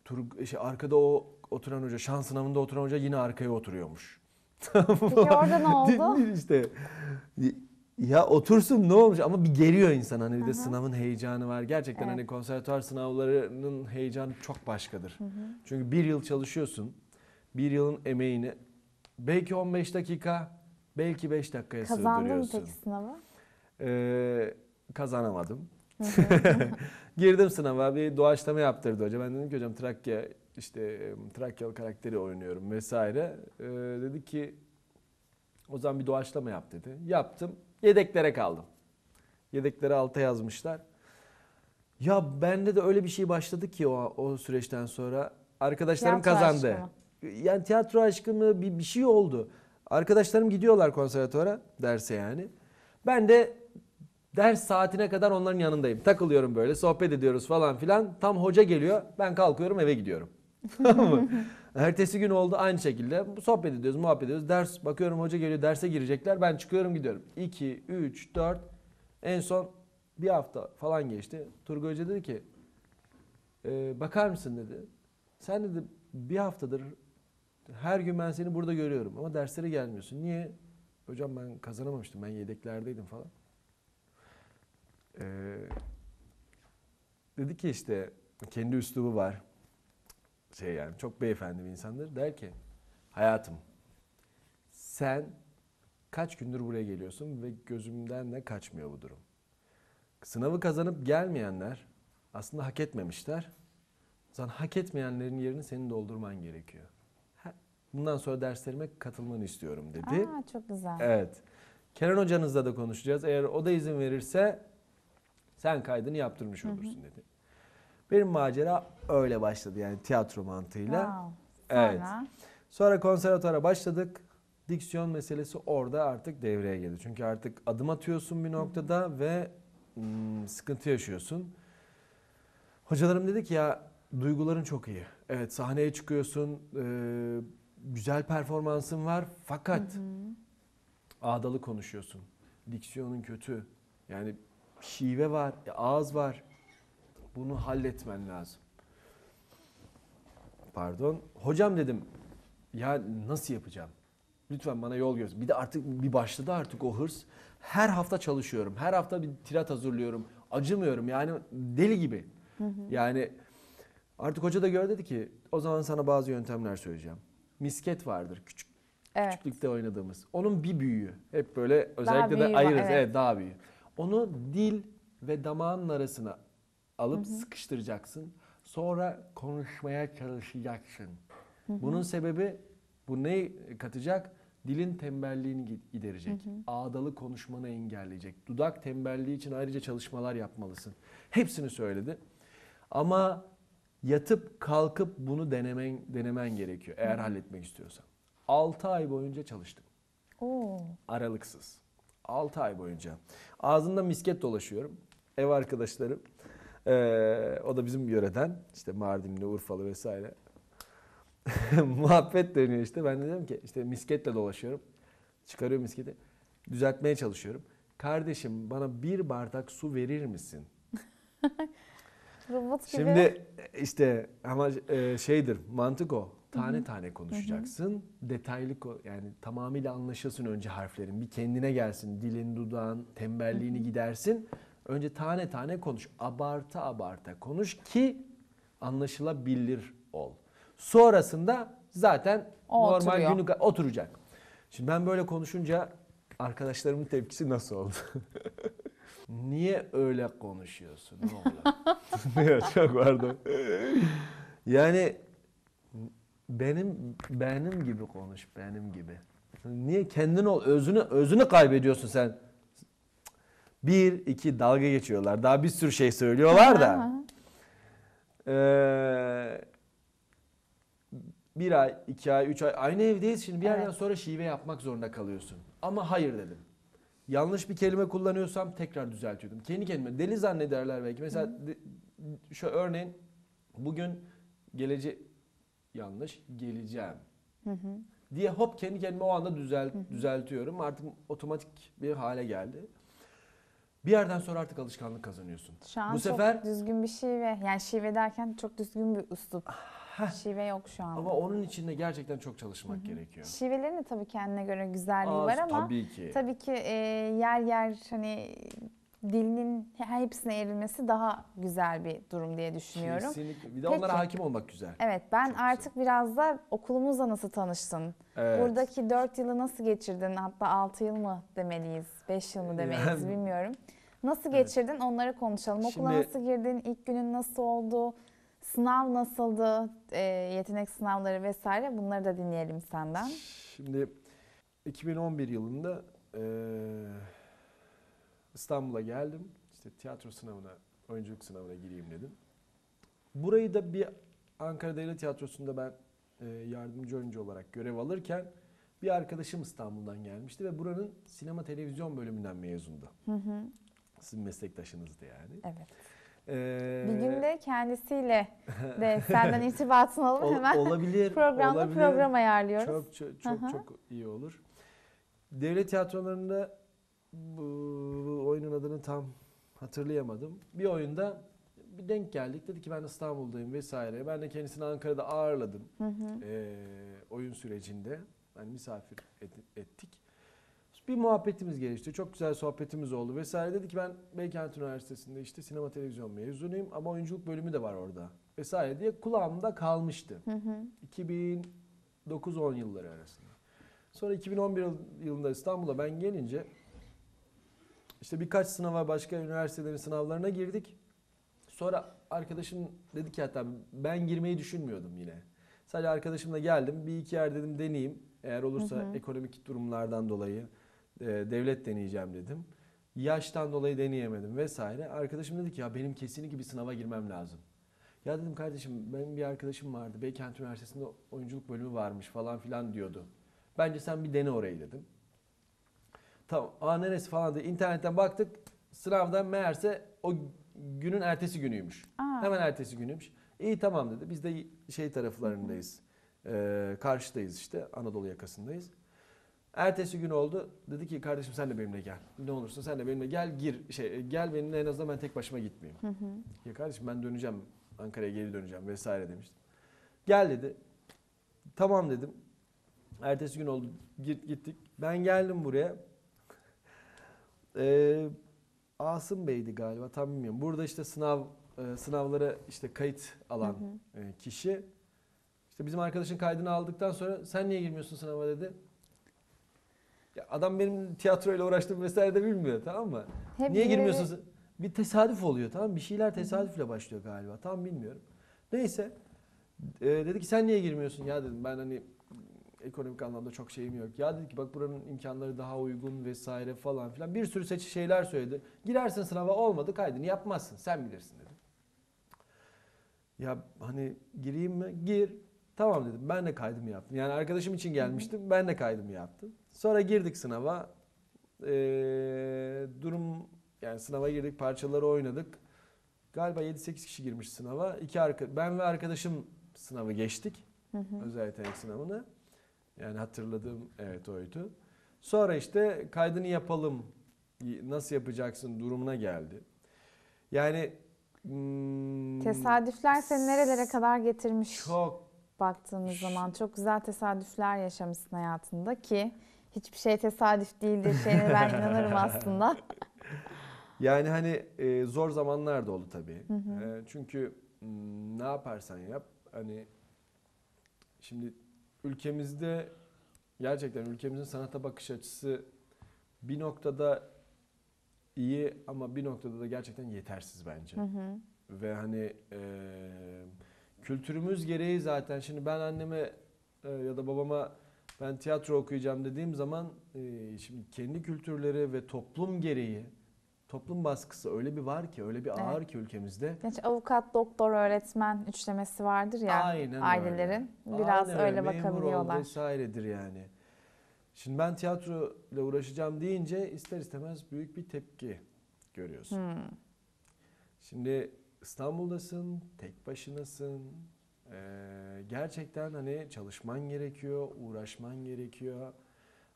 Tur, şey, arkada o oturan hoca, şans sınavında oturan hoca yine arkaya oturuyormuş. Peki orada ne oldu? İşte. Ya otursun ne olmuş ama bir geriyor insan hani bir de sınavın heyecanı var. Gerçekten Evet. hani konservatuar sınavlarının heyecanı çok başkadır. Çünkü bir yıl çalışıyorsun. Bir yılın emeğini belki 15 dakika belki 5 dakikaya Kazandın mı sığdırıyorsun. peki sınavı? Ee, kazanamadım. Girdim sınava bir doğaçlama yaptırdı hoca. Ben dedim ki hocam Trakya işte Trakyalı karakteri oynuyorum vesaire. Ee, dedi ki o zaman bir doğaçlama yap dedi. Yaptım. Yedeklere kaldım. Yedekleri alta yazmışlar. Ya bende de öyle bir şey başladı ki o, o süreçten sonra. Arkadaşlarım Tiyatro kazandı. aşkı Yani tiyatro aşkı mı bir, bir şey oldu. Arkadaşlarım gidiyorlar konservatuvara derse yani. Ben de ders saatine kadar onların yanındayım. Takılıyorum böyle sohbet ediyoruz falan filan. Tam hoca geliyor ben kalkıyorum eve gidiyorum. Ertesi gün oldu aynı şekilde sohbet ediyoruz muhabbet ediyoruz. Ders bakıyorum hoca geliyor derse girecekler ben çıkıyorum gidiyorum. 2, 3, 4 en son bir hafta falan geçti. Turgay Hoca dedi ki "E, bakar mısın dedi. Sen dedi bir haftadır her gün ben seni burada görüyorum ama derslere gelmiyorsun. Niye? Hocam ben kazanamamıştım. Ben yedeklerdeydim falan. Ee, dedi ki işte kendi üslubu var. Şey yani çok beyefendi bir insandır. Der ki hayatım sen kaç gündür buraya geliyorsun ve gözümden de kaçmıyor bu durum. Sınavı kazanıp gelmeyenler aslında hak etmemişler. Sen hak etmeyenlerin yerini senin doldurman gerekiyor. Bundan sonra derslerime katılmanı istiyorum dedi. Aa, çok güzel. Evet. Kenan hocanızla da konuşacağız. Eğer o da izin verirse sen kaydını yaptırmış olursun dedi. Benim macera öyle başladı yani tiyatro mantığıyla. Wow. Evet. Sonra? Sonra konservatuara başladık. Diksiyon meselesi orada artık devreye girdi. Çünkü artık adım atıyorsun bir noktada ve mm, sıkıntı yaşıyorsun. Hocalarım dedi ki ya duyguların çok iyi. Evet sahneye çıkıyorsun, e, güzel performansın var fakat ağdalı konuşuyorsun. Diksiyonun kötü. Yani şive var, ağız var. Bunu halletmen lazım. Pardon. Hocam dedim ya nasıl yapacağım? Lütfen bana yol göster. Bir de artık bir başladı artık o hırs. Her hafta çalışıyorum. Her hafta bir tirat hazırlıyorum. Acımıyorum yani deli gibi. Yani artık hoca da gördü dedi ki o zaman sana bazı yöntemler söyleyeceğim. Misket vardır küçük Evet. küçüklükte oynadığımız. Onun bir büyüğü. Hep böyle özellikle büyüğü de ayırırız. evet. Evet. daha büyüğü. Onu dil ve damağın arasına alıp sıkıştıracaksın. Sonra konuşmaya çalışacaksın. Bunun sebebi bu ne katacak? Dilin tembelliğini gi- giderecek. Ağdalı konuşmanı engelleyecek. Dudak tembelliği için ayrıca çalışmalar yapmalısın. Hepsini söyledi. Ama yatıp kalkıp bunu denemen denemen gerekiyor eğer halletmek istiyorsan. 6 ay boyunca çalıştım. Oo. Aralıksız. 6 ay boyunca. Ağzında misket dolaşıyorum. Ev arkadaşlarım. Ee, o da bizim yöreden. işte Mardinli, Urfalı vesaire. Muhabbet dönüyor işte. Ben de diyorum ki işte misketle dolaşıyorum. Çıkarıyorum misketi. Düzeltmeye çalışıyorum. Kardeşim bana bir bardak su verir misin? Robot gibi. Şimdi işte ama e, şeydir mantık o. Tane tane konuşacaksın. Detaylı ko- yani tamamıyla anlaşılsın önce harflerin. Bir kendine gelsin. Dilin, dudağın, tembelliğini gidersin. Önce tane tane konuş. Abarta abarta konuş ki anlaşılabilir ol. Sonrasında zaten O normal oturuyor. günlük oturacak. Şimdi ben böyle konuşunca arkadaşlarımın tepkisi nasıl oldu? Niye öyle konuşuyorsun oğlum? çok pardon. Yani benim benim gibi konuş benim gibi. Niye kendin ol özünü özünü kaybediyorsun sen? Bir iki dalga geçiyorlar. Daha bir sürü şey söylüyorlar da. Ee, bir ay, iki ay, üç ay aynı evdeyiz. Şimdi bir yerden Evet. sonra şive yapmak zorunda kalıyorsun. Ama hayır dedim. Yanlış bir kelime kullanıyorsam tekrar düzeltiyordum. Kendi kendime deli zannederler belki. Mesela de- şu örneğin bugün gelece yanlış geleceğim diye hop kendi kendime o anda düzelt, düzeltiyorum. Artık otomatik bir hale geldi. Bir yerden sonra artık alışkanlık kazanıyorsun. Şu an Bu çok sefer düzgün bir şive. Yani şive derken çok düzgün bir üslup. Şive yok şu an. ama onun için de gerçekten çok çalışmak gerekiyor. Şivelerin de tabii kendine göre güzelliği Az, var ama tabii ki. tabii ki e, yer yer hani dilinin hepsine evrilmesi daha güzel bir durum diye düşünüyorum. Kesinlikle. Bir de Peki. onlara hakim olmak güzel. Evet ben Çok güzel. artık biraz da okulumuzla nasıl tanıştın? Evet. Buradaki 4 yılı nasıl geçirdin? Hatta 6 yıl mı demeliyiz, 5 yıl mı demeliyiz Yani- bilmiyorum. Nasıl Evet. geçirdin onları konuşalım. Okula Şimdi- nasıl girdin? İlk günün nasıl oldu? Sınav nasıldı? E, yetenek sınavları vesaire bunları da dinleyelim senden. Şimdi 2011 yılında eee, İstanbul'a geldim. İşte tiyatro sınavına, oyunculuk sınavına gireyim dedim. Burayı da bir Ankara Devlet Tiyatrosu'nda ben e, yardımcı oyuncu olarak görev alırken bir arkadaşım İstanbul'dan gelmişti ve buranın sinema televizyon bölümünden mezundu. Hı hı. Sizin meslektaşınızdı yani. Evet. Ee, Bir gün de kendisiyle de senden irtibatını alalım ol- hemen olabilir, programda olabilir. program ayarlıyoruz. Çok çok çok, Hı hı. çok iyi olur. Devlet tiyatrolarında bu, bu oyunun adını tam hatırlayamadım. Bir oyunda bir denk geldik. Dedi ki ben İstanbul'dayım vesaire. Ben de kendisini Ankara'da ağırladım. Hı hı. Ee, oyun sürecinde. Yani misafir et- ettik. Bir muhabbetimiz gelişti. Çok güzel sohbetimiz oldu vesaire. Dedi ki ben Beykent Üniversitesi'nde işte sinema televizyon mezunuyum ama oyunculuk bölümü de var orada vesaire diye kulağımda kalmıştı. Hı hı. 2009-10 yılları arasında. Sonra 2011 yıl- yılında İstanbul'a ben gelince işte birkaç sınava başka üniversitelerin sınavlarına girdik. Sonra arkadaşım dedi ki hatta ben girmeyi düşünmüyordum yine. Sadece arkadaşımla geldim. Bir iki yer dedim deneyeyim. Eğer olursa Hı hı. ekonomik durumlardan dolayı e, devlet deneyeceğim dedim. Yaştan dolayı deneyemedim vesaire. Arkadaşım dedi ki ya benim kesinlikle bir sınava girmem lazım. Ya dedim kardeşim benim bir arkadaşım vardı. Beykent Üniversitesi'nde oyunculuk bölümü varmış falan filan diyordu. Bence sen bir dene orayı dedim. Tamam. Aa neresi falan diye internetten baktık. Sınavdan meğerse o günün ertesi günüymüş. Aa, Hemen ertesi günüymüş. İyi tamam dedi. Biz de şey taraflarındayız. Ee, karşıdayız işte. Anadolu yakasındayız. Ertesi gün oldu. Dedi ki kardeşim sen de benimle gel. Ne olursa sen de benimle gel gir. Şey gel benimle en azından ben tek başıma gitmeyeyim. Hı hı. Ya kardeşim ben döneceğim. Ankara'ya geri döneceğim vesaire demiştim. Gel dedi. Tamam dedim. Ertesi gün oldu. Git, gittik. Ben geldim buraya. Ee, Asım Bey'di galiba tam bilmiyorum. Burada işte sınav e, sınavlara işte kayıt alan Hı e, kişi. İşte bizim arkadaşın kaydını aldıktan sonra sen niye girmiyorsun sınava dedi. Ya adam benim tiyatroyla uğraştığım vesaire de bilmiyor tamam mı? Hep Niye birileri- girmiyorsun? Bir tesadüf oluyor tamam mı? Bir şeyler tesadüfle başlıyor galiba. Tam bilmiyorum. Neyse. Ee, dedi ki sen niye girmiyorsun? Ya dedim ben hani ekonomik anlamda çok şeyim yok. Ya dedi ki bak buranın imkanları daha uygun vesaire falan filan. Bir sürü seçi şeyler söyledi. Girersin sınava olmadı kaydını yapmazsın. Sen bilirsin dedim. Ya hani gireyim mi? Gir. Tamam dedim. Ben de kaydımı yaptım. Yani arkadaşım için gelmiştim. Ben de kaydımı yaptım. Sonra girdik sınava. Ee, durum yani sınava girdik, parçaları oynadık. Galiba 7-8 kişi girmiş sınava. İki arka, ben ve arkadaşım sınavı geçtik. Hı hı. Özel yetenek sınavını. Yani hatırladığım evet oydu. Sonra işte kaydını yapalım. Nasıl yapacaksın durumuna geldi. Yani hmm, Tesadüfler seni nerelere kadar getirmiş çok baktığımız zaman. Çok güzel tesadüfler yaşamışsın hayatında ki hiçbir şey tesadüf değildir şeyine ben inanırım aslında. Yani hani e, zor zamanlar da oldu tabii. Hı hı. E, çünkü m, ne yaparsan yap hani şimdi ülkemizde gerçekten ülkemizin sanata bakış açısı bir noktada iyi ama bir noktada da gerçekten yetersiz bence. Hı hı. Ve hani e, kültürümüz gereği zaten şimdi ben anneme e, ya da babama ben tiyatro okuyacağım dediğim zaman e, şimdi kendi kültürleri ve toplum gereği toplum baskısı öyle bir var ki öyle bir ağır Evet. ki ülkemizde. Gerçi avukat, doktor, öğretmen üçlemesi vardır ya Aynen öyle. ailelerin. Biraz Aynen öyle Memur ol bakabiliyorlar. vesairedir yani. Şimdi ben tiyatro ile uğraşacağım deyince ister istemez büyük bir tepki görüyorsun. Hmm. Şimdi İstanbul'dasın, tek başınasın. Ee, gerçekten hani çalışman gerekiyor, uğraşman gerekiyor.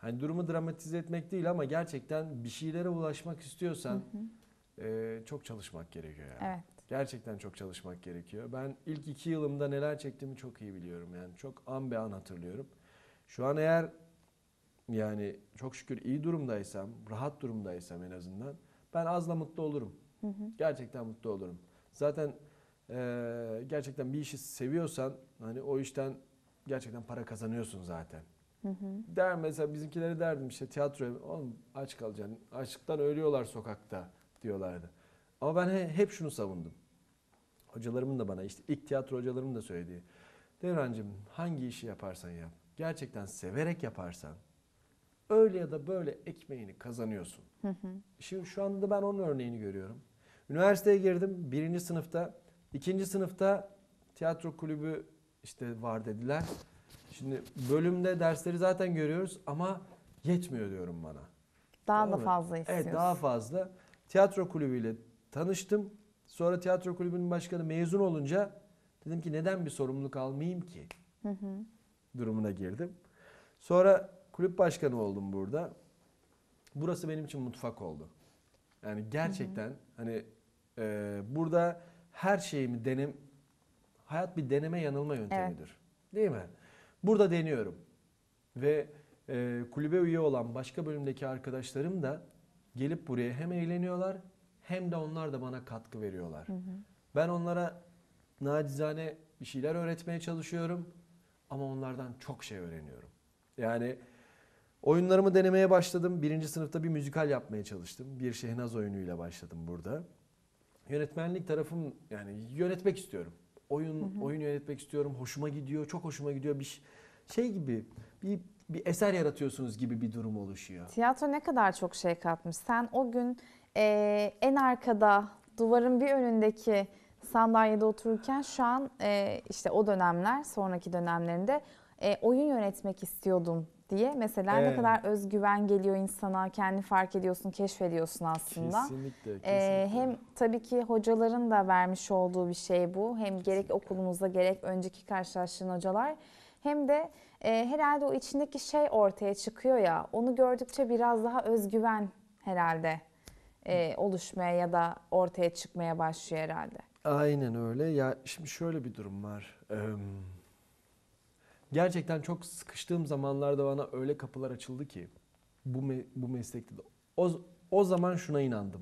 Hani durumu dramatize etmek değil ama gerçekten bir şeylere ulaşmak istiyorsan Hı hı. e, çok çalışmak gerekiyor yani. Evet. Gerçekten çok çalışmak gerekiyor. Ben ilk iki yılımda neler çektiğimi çok iyi biliyorum. Yani çok an be an hatırlıyorum. Şu an eğer yani çok şükür iyi durumdaysam, rahat durumdaysam en azından ben azla mutlu olurum. Hı hı. Gerçekten mutlu olurum. Zaten eee, gerçekten bir işi seviyorsan hani o işten gerçekten para kazanıyorsun zaten. Hı hı. Der mesela bizimkileri derdim işte tiyatroya oğlum aç kalacaksın. Açlıktan ölüyorlar sokakta diyorlardı. Ama ben he- hep şunu savundum. Hocalarımın da bana işte ilk tiyatro hocalarımın da söylediği. Devrancığım hangi işi yaparsan yap. Gerçekten severek yaparsan öyle ya da böyle ekmeğini kazanıyorsun. Şimdi şu anda da ben onun örneğini görüyorum. Üniversiteye girdim birinci sınıfta. ikinci sınıfta tiyatro kulübü işte var dediler. Şimdi bölümde dersleri zaten görüyoruz ama yetmiyor diyorum bana. Daha Tamam da mı? fazla istiyorsun. Evet daha fazla. Tiyatro kulübüyle tanıştım. Sonra tiyatro kulübünün başkanı mezun olunca dedim ki neden bir sorumluluk almayayım ki? Durumuna girdim. Sonra kulüp başkanı oldum burada. Burası benim için mutfak oldu. Yani gerçekten hani e, burada her şeyimi denem hayat bir deneme yanılma yöntemidir. Değil mi? Burada deniyorum. Ve e, kulübe üye olan başka bölümdeki arkadaşlarım da gelip buraya hem eğleniyorlar hem de onlar da bana katkı veriyorlar. Ben onlara nacizane bir şeyler öğretmeye çalışıyorum ama onlardan çok şey öğreniyorum. Yani oyunlarımı denemeye başladım. Birinci sınıfta bir müzikal yapmaya çalıştım. Bir Şehnaz oyunuyla başladım burada. Yönetmenlik tarafım yani yönetmek istiyorum. Oyun oyun yönetmek istiyorum. Hoşuma gidiyor. Çok hoşuma gidiyor. Bir şey gibi bir bir eser yaratıyorsunuz gibi bir durum oluşuyor. Tiyatro ne kadar çok şey katmış. Sen o gün e, en arkada duvarın bir önündeki sandalyede otururken şu an e, işte o dönemler sonraki dönemlerinde e, oyun yönetmek istiyordum diye mesela ne Evet. kadar özgüven geliyor insana kendini fark ediyorsun keşfediyorsun aslında. Kesinlikle, kesinlikle. Ee, hem tabii ki hocaların da vermiş olduğu bir şey bu. Hem gerek okulumuzda gerek önceki karşılaştığın hocalar hem de e, herhalde o içindeki şey ortaya çıkıyor ya. Onu gördükçe biraz daha özgüven herhalde e, oluşmaya ya da ortaya çıkmaya başlıyor herhalde. Aynen öyle. Ya şimdi şöyle bir durum var. Eee, gerçekten çok sıkıştığım zamanlarda bana öyle kapılar açıldı ki bu me- bu meslekte de. O, o zaman şuna inandım.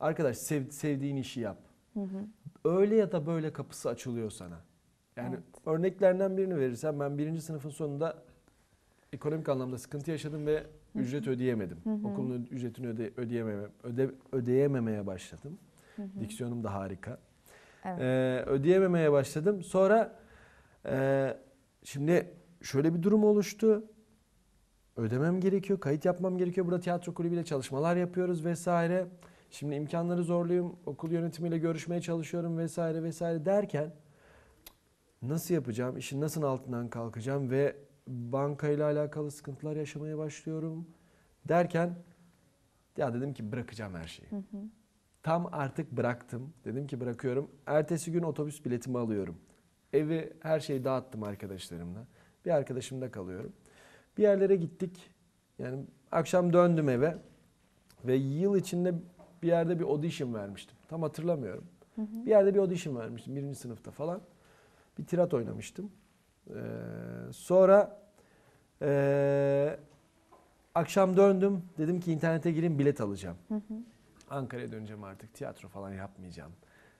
Arkadaş sev- sevdiğin işi yap. Öyle ya da böyle kapısı açılıyor sana. Yani Evet. örneklerinden birini verirsem ben birinci sınıfın sonunda ekonomik anlamda sıkıntı yaşadım ve ücret ödeyemedim. Okulun ücretini öde, ödeyememe, öde, ödeyememeye başladım. Diksiyonum da harika. Evet. Ee, ödeyememeye başladım. Sonra e, şimdi şöyle bir durum oluştu. Ödemem gerekiyor, kayıt yapmam gerekiyor. Burada tiyatro kulübüyle çalışmalar yapıyoruz vesaire. Şimdi imkanları zorluyum. Okul yönetimiyle görüşmeye çalışıyorum vesaire vesaire derken nasıl yapacağım, işin nasıl altından kalkacağım ve bankayla alakalı sıkıntılar yaşamaya başlıyorum derken ya dedim ki bırakacağım her şeyi. Tam artık bıraktım. Dedim ki bırakıyorum. Ertesi gün otobüs biletimi alıyorum. Evi her şeyi dağıttım arkadaşlarımla. Bir arkadaşımda kalıyorum. Bir yerlere gittik. Yani akşam döndüm eve ve yıl içinde bir yerde bir audition vermiştim. Tam hatırlamıyorum. Bir yerde bir audition vermiştim birinci sınıfta falan. Bir tirat oynamıştım. Ee, sonra ee, akşam döndüm. Dedim ki internete gireyim bilet alacağım. Ankara'ya döneceğim artık. Tiyatro falan yapmayacağım.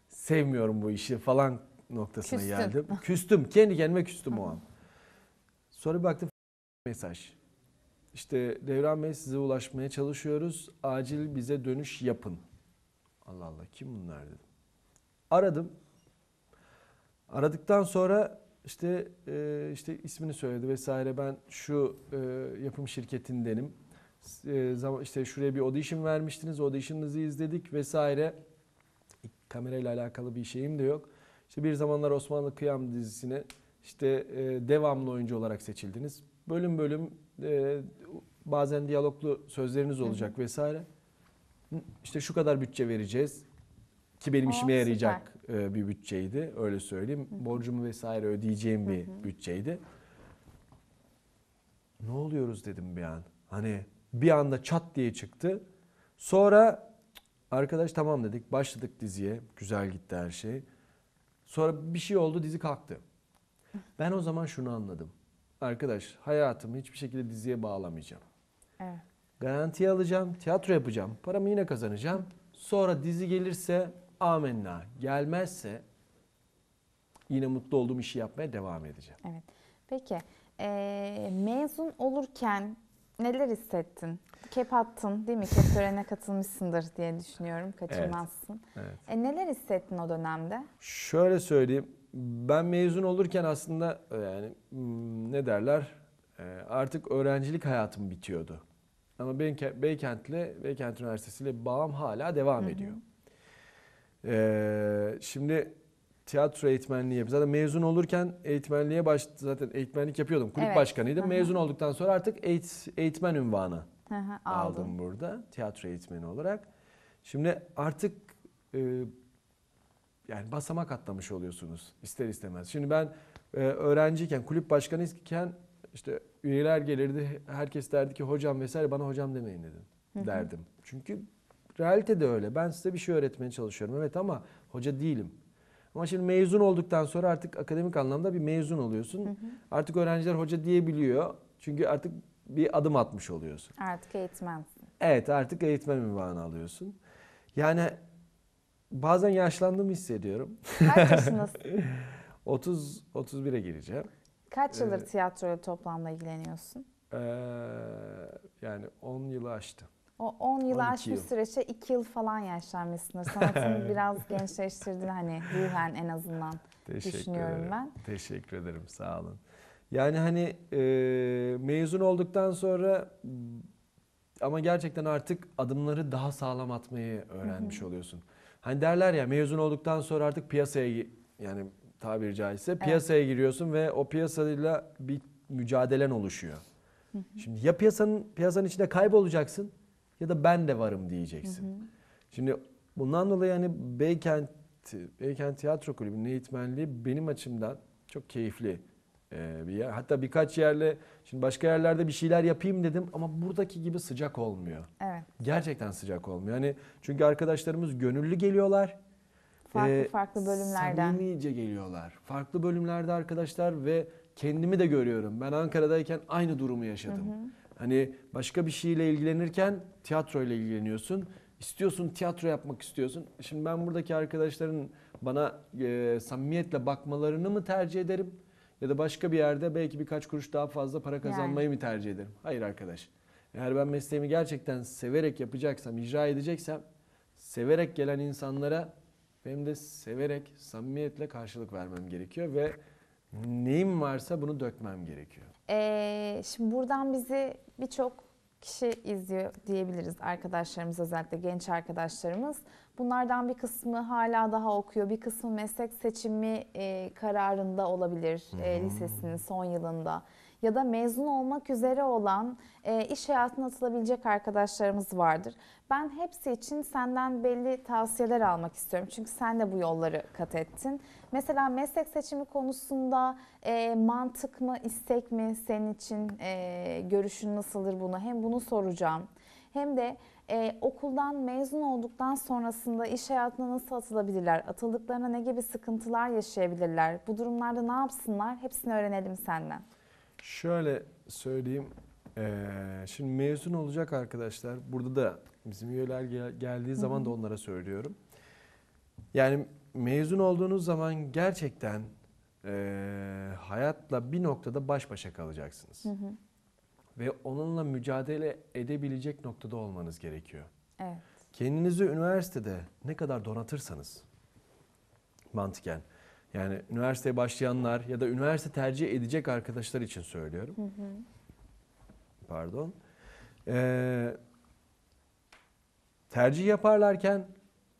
Sevmiyorum bu işi falan noktasına Küstün. geldim. Küstüm. Kendi kendime küstüm o an. Sonra bir baktım mesaj. İşte Devran Bey size ulaşmaya çalışıyoruz. Acil bize dönüş yapın. Allah Allah kim bunlar dedim. Aradım. Aradıktan sonra işte e, işte ismini söyledi vesaire. Ben şu e, yapım şirketindenim. E, zaman işte şuraya bir audition vermiştiniz. Audition'ınızı izledik vesaire. Kamerayla alakalı bir şeyim de yok. İşte bir zamanlar Osmanlı Kıyam dizisine işte e, devamlı oyuncu olarak seçildiniz. Bölüm bölüm e, bazen diyaloglu sözleriniz olacak vesaire. Hı, İşte şu kadar bütçe vereceğiz ki benim Aa, işime yarayacak e, bir bütçeydi öyle söyleyeyim. Borcumu vesaire ödeyeceğim bir bütçeydi. Ne oluyoruz dedim bir an. Hani bir anda çat diye çıktı. Sonra "Cık, arkadaş tamam dedik. Başladık diziye. Güzel gitti her şey. Sonra bir şey oldu dizi kalktı. Ben o zaman şunu anladım. Arkadaş hayatımı hiçbir şekilde diziye bağlamayacağım. Evet. Garantiye alacağım, tiyatro yapacağım, paramı yine kazanacağım. Sonra dizi gelirse amenna. Gelmezse yine mutlu olduğum işi yapmaya devam edeceğim. Evet. Peki e, mezun olurken neler hissettin? Kep attın değil mi? Kep törenine katılmışsındır diye düşünüyorum. Kaçırmazsın. Evet. E, neler hissettin o dönemde? Şöyle söyleyeyim. Ben mezun olurken aslında e, yani hmm, ne derler? Ee, artık öğrencilik hayatım bitiyordu. Ama Beyke- Beykent'le, Beykent Üniversitesi ile bağım hala devam ediyor. Ee, şimdi tiyatro eğitmenliği. Zaten mezun olurken eğitmenliğe baş zaten eğitmenlik yapıyordum. Kulüp Evet. başkanıydım. Hı hı. mezun olduktan sonra artık eğit, eğitmen unvanı Hı hı, aldım aldım. burada tiyatro eğitmeni olarak. Şimdi artık e, yani basamak atlamış oluyorsunuz ister istemez. Şimdi ben e, öğrenciyken, kulüp başkanıyken işte üyeler gelirdi. Herkes derdi ki hocam vesaire bana hocam demeyin dedim. Derdim. Çünkü realite de öyle. Ben size bir şey öğretmeye çalışıyorum. Evet ama hoca değilim. Ama şimdi mezun olduktan sonra artık akademik anlamda bir mezun oluyorsun. Artık öğrenciler hoca diyebiliyor. Çünkü artık bir adım atmış oluyorsun. Artık eğitmensin. Evet artık eğitmen ünvanı alıyorsun. Yani bazen yaşlandığımı hissediyorum. Kaç yaşındasın? 30 31'e gireceğim. Kaç yıldır Evet. tiyatroyla toplamda ilgileniyorsun? Ee, yani 10 yılı aştı. O 10 yılı 12 aşmış yıl. süreçte 2 yıl falan yaşlanmışsındır. Sanatını biraz gençleştirdin hani ruhen en azından. Teşekkür Düşünüyorum ederim. ben. Teşekkür ederim. Sağ olun. Yani hani e, mezun olduktan sonra ama gerçekten artık adımları daha sağlam atmayı öğrenmiş oluyorsun. Hani derler ya mezun olduktan sonra artık piyasaya yani tabiri caizse piyasaya giriyorsun ve o piyasayla bir mücadelen oluşuyor. Şimdi ya piyasanın piyasanın içinde kaybolacaksın ya da ben de varım diyeceksin. Şimdi bundan dolayı hani Beykent Beykent Tiyatro Kulübü'nün eğitmenliği benim açımdan çok keyifli e, bir yer. Hatta birkaç yerle şimdi başka yerlerde bir şeyler yapayım dedim ama buradaki gibi sıcak olmuyor. Evet. Gerçekten sıcak olmuyor. Hani çünkü arkadaşlarımız gönüllü geliyorlar. Farklı Ee, farklı bölümlerden. Samimice geliyorlar. Farklı bölümlerde arkadaşlar ve kendimi de görüyorum. Ben Ankara'dayken aynı durumu yaşadım. Hani başka bir şeyle ilgilenirken tiyatroyla ilgileniyorsun. İstiyorsun tiyatro yapmak istiyorsun. Şimdi ben buradaki arkadaşların bana e, samimiyetle bakmalarını mı tercih ederim? Ya da başka bir yerde belki birkaç kuruş daha fazla para kazanmayı mı tercih ederim? Hayır arkadaş. Eğer ben mesleğimi gerçekten severek yapacaksam, icra edeceksem severek gelen insanlara benim de severek, samimiyetle karşılık vermem gerekiyor ve neyim varsa bunu dökmem gerekiyor. Ee, şimdi buradan bizi birçok kişi izliyor diyebiliriz arkadaşlarımız özellikle genç arkadaşlarımız. Bunlardan bir kısmı hala daha okuyor, bir kısmı meslek seçimi e, kararında olabilir e, lisesinin son yılında. Ya da mezun olmak üzere olan e, iş hayatına atılabilecek arkadaşlarımız vardır. Ben hepsi için senden belli tavsiyeler almak istiyorum. Çünkü sen de bu yolları kat ettin. Mesela meslek seçimi konusunda e, mantık mı, istek mi senin için e, görüşün nasıldır bunu? Hem bunu soracağım. Hem de e, okuldan mezun olduktan sonrasında iş hayatına nasıl atılabilirler? Atıldıklarına ne gibi sıkıntılar yaşayabilirler? Bu durumlarda ne yapsınlar? Hepsini öğrenelim senden. Şöyle söyleyeyim. eee, şimdi mezun olacak arkadaşlar. Burada da bizim üyeler gel- geldiği zaman da onlara söylüyorum. Yani mezun olduğunuz zaman gerçekten eee, hayatla bir noktada baş başa kalacaksınız. Ve onunla mücadele edebilecek noktada olmanız gerekiyor. Evet. Kendinizi üniversitede ne kadar donatırsanız mantıken yani üniversiteye başlayanlar ya da üniversite tercih edecek arkadaşlar için söylüyorum. Pardon. Ee, tercih yaparlarken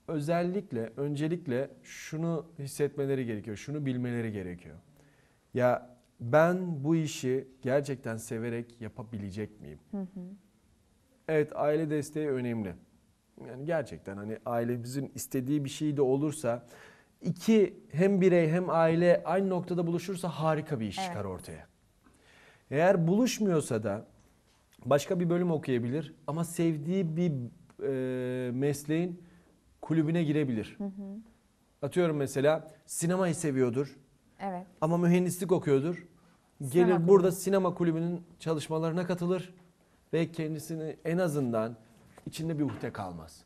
özellikle öncelikle şunu hissetmeleri gerekiyor, şunu bilmeleri gerekiyor. Ya ben bu işi gerçekten severek yapabilecek miyim? Evet aile desteği önemli. Yani gerçekten hani ailemizin istediği bir şey de olursa iki hem birey hem aile aynı noktada buluşursa harika bir iş Evet. çıkar ortaya. Eğer buluşmuyorsa da başka bir bölüm okuyabilir ama sevdiği bir e, mesleğin kulübüne girebilir. Atıyorum mesela sinemayı seviyordur Evet. ama mühendislik okuyordur. Sinema Gelir kulübü. burada sinema kulübünün çalışmalarına katılır ve kendisini en azından içinde bir uhde kalmaz.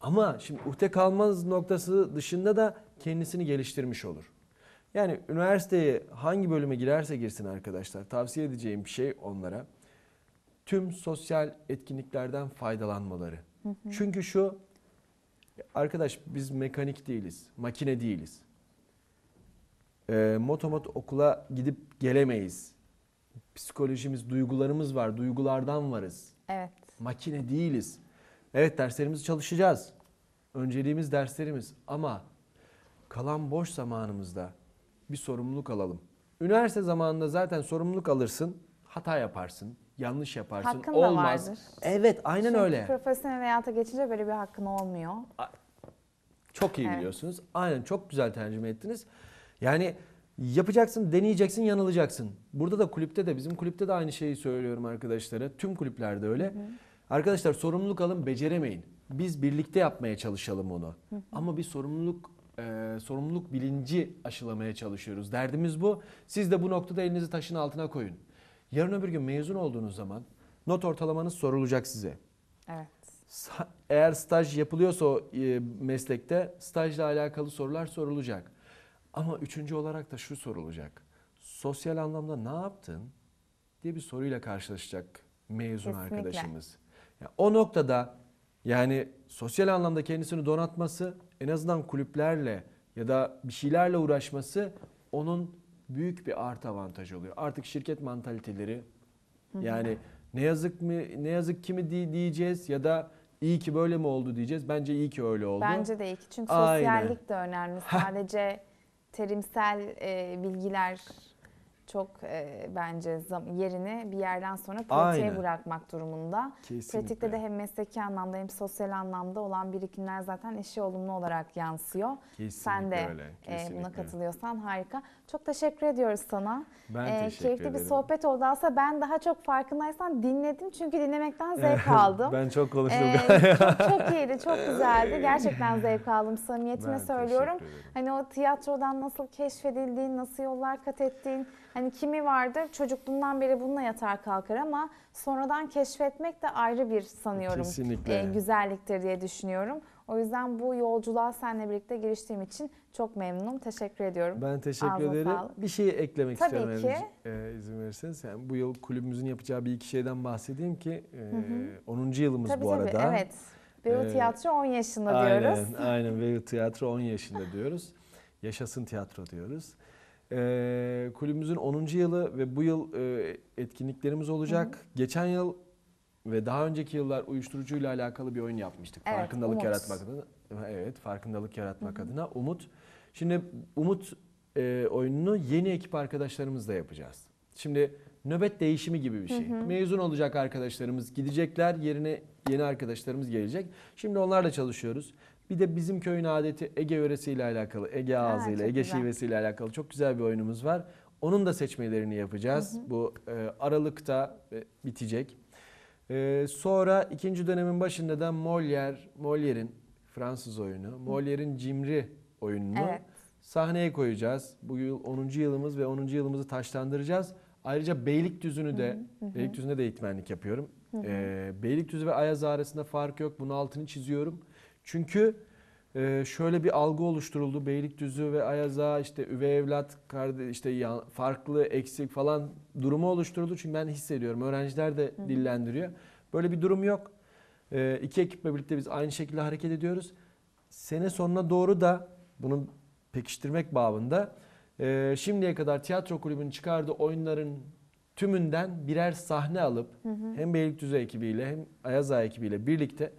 Ama şimdi uhde kalmaz noktası dışında da kendisini geliştirmiş olur. Yani üniversiteye hangi bölüme girerse girsin arkadaşlar tavsiye edeceğim bir şey onlara tüm sosyal etkinliklerden faydalanmaları. Çünkü şu arkadaş biz mekanik değiliz, makine değiliz. Ee, motomot okula gidip gelemeyiz. Psikolojimiz, duygularımız var. Duygulardan varız. Evet. Makine değiliz. Evet derslerimizi çalışacağız. Önceliğimiz derslerimiz ama kalan boş zamanımızda bir sorumluluk alalım. Üniversite zamanında zaten sorumluluk alırsın, hata yaparsın, yanlış yaparsın, Hakkın da olmaz. vardır. Evet, aynen Çünkü öyle. profesyonel hayata geçince böyle bir hakkın olmuyor. Çok iyi Evet. biliyorsunuz. Aynen çok güzel tercüme ettiniz. Yani yapacaksın, deneyeceksin, yanılacaksın. Burada da kulüpte de bizim kulüpte de aynı şeyi söylüyorum arkadaşlara. Tüm kulüplerde öyle. Arkadaşlar sorumluluk alın, beceremeyin. Biz birlikte yapmaya çalışalım onu. Ama bir sorumluluk e, sorumluluk bilinci aşılamaya çalışıyoruz. Derdimiz bu. Siz de bu noktada elinizi taşın altına koyun. Yarın öbür gün mezun olduğunuz zaman not ortalamanız sorulacak size. Evet. Eğer staj yapılıyorsa o e, meslekte stajla alakalı sorular sorulacak. Ama üçüncü olarak da şu sorulacak. Sosyal anlamda ne yaptın diye bir soruyla karşılaşacak mezun Kesinlikle. arkadaşımız. Ya o noktada yani sosyal anlamda kendisini donatması en azından kulüplerle ya da bir şeylerle uğraşması onun büyük bir artı avantaj oluyor. Artık şirket mantaliteleri yani ne yazık mı ne yazık ki mi di- diyeceğiz ya da iyi ki böyle mi oldu diyeceğiz. Bence iyi ki öyle oldu. Bence de iyi ki. Çünkü Aynen. sosyallik de önemli. Sadece terimsel e, bilgiler çok e, bence yerini bir yerden sonra pratiğe Aynen. bırakmak durumunda. Kesinlikle. Pratikte de hem mesleki anlamda hem sosyal anlamda olan birikimler zaten eşi olumlu olarak yansıyor. Kesinlikle Sen de öyle, e, buna katılıyorsan harika. Çok teşekkür ediyoruz sana. Ben E, teşekkür keyifli ederim. bir sohbet oldu aslında. Ben daha çok farkındaysan dinledim çünkü dinlemekten zevk aldım. ben çok konuştum. Ee, çok, çok iyiydi, çok güzeldi. Gerçekten zevk aldım. Samimiyetime Ben söylüyorum. Hani o tiyatrodan nasıl keşfedildiğin, nasıl yollar kat ettiğin. Hani kimi vardır çocukluğundan beri bununla yatar kalkar ama sonradan keşfetmek de ayrı bir sanıyorum Kesinlikle. e, güzelliktir diye düşünüyorum. O yüzden bu yolculuğa seninle birlikte giriştiğim için çok memnunum. Teşekkür ediyorum. Ben teşekkür Ağzına ederim. sağlık. Bir şey eklemek Tabii istiyorum ki. E, izin verirseniz. Yani bu yıl kulübümüzün yapacağı bir iki şeyden bahsedeyim ki e, 10. yılımız tabii bu tabii arada. evet. Beyoğlu Ee, Tiyatro 10 yaşında aynen, diyoruz. Aynen Beyoğlu Tiyatro 10 yaşında diyoruz. Yaşasın tiyatro diyoruz. E, kulübümüzün 10. yılı ve bu yıl e, etkinliklerimiz olacak. Geçen yıl ve daha önceki yıllar uyuşturucuyla alakalı bir oyun yapmıştık. Evet, farkındalık Umut. yaratmak adına. Evet, farkındalık yaratmak adına Umut. Şimdi Umut e, oyununu yeni ekip arkadaşlarımızla yapacağız. Şimdi nöbet değişimi gibi bir şey. Mezun olacak arkadaşlarımız gidecekler, yerine yeni arkadaşlarımız gelecek. Şimdi onlarla çalışıyoruz. Bir de bizim köyün adeti Ege yöresiyle alakalı, Ege ağzıyla, Ege güzel. şivesiyle alakalı çok güzel bir oyunumuz var. Onun da seçmelerini yapacağız. Bu e, Aralık'ta e, bitecek. E, sonra ikinci dönemin başında da Molière, Molière'in Fransız oyunu, Molière'in Cimri oyununu Evet. sahneye koyacağız. Bu yıl 10. yılımız ve 10. yılımızı taşlandıracağız. Ayrıca Beylikdüzü'nü de, Beylikdüzü'nde de eğitmenlik yapıyorum. Ee, Beylikdüzü ve Ayaz arasında fark yok. Bunun altını çiziyorum. Çünkü e, şöyle bir algı oluşturuldu. Beylikdüzü ve Ayaz'a işte üvey evlat, işte farklı, eksik falan durumu oluşturuldu. Çünkü ben hissediyorum. Öğrenciler de dillendiriyor. Böyle bir durum yok. Ee, iki ekiple birlikte biz aynı şekilde hareket ediyoruz. Sene sonuna doğru da bunu pekiştirmek babında e, şimdiye kadar tiyatro kulübünün çıkardığı oyunların tümünden birer sahne alıp hem Beylikdüzü ekibiyle hem Ayaz Ağa ekibiyle birlikte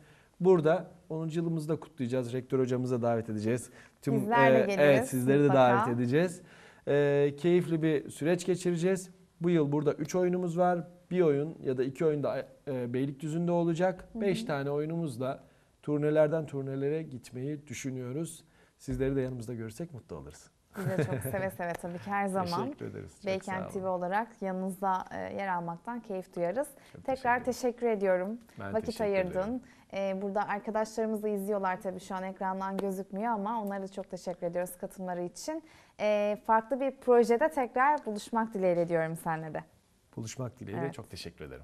burada 10. yılımızı da kutlayacağız. Rektör hocamıza davet edeceğiz. Bizler de geliriz Evet sizleri de mutlaka. davet edeceğiz. E, keyifli bir süreç geçireceğiz. Bu yıl burada 3 oyunumuz var. Bir oyun ya da iki oyun da e, Beylikdüzü'nde olacak. 5 tane oyunumuzla turnelerden turnelere gitmeyi düşünüyoruz. Sizleri de yanımızda görsek mutlu oluruz. Biz de çok seve seve tabii ki her zaman. Teşekkür ederiz. Beykent TV olarak yanınızda e, yer almaktan keyif duyarız. Çok Tekrar teşekkür teşekkür ediyorum. Ben Vakit teşekkür ayırdın. ederim. E, burada arkadaşlarımız da izliyorlar tabii şu an ekrandan gözükmüyor ama onlara da çok teşekkür ediyoruz katılımları için. E, farklı bir projede tekrar buluşmak dileğiyle diyorum seninle de. Buluşmak dileğiyle Evet. çok teşekkür ederim.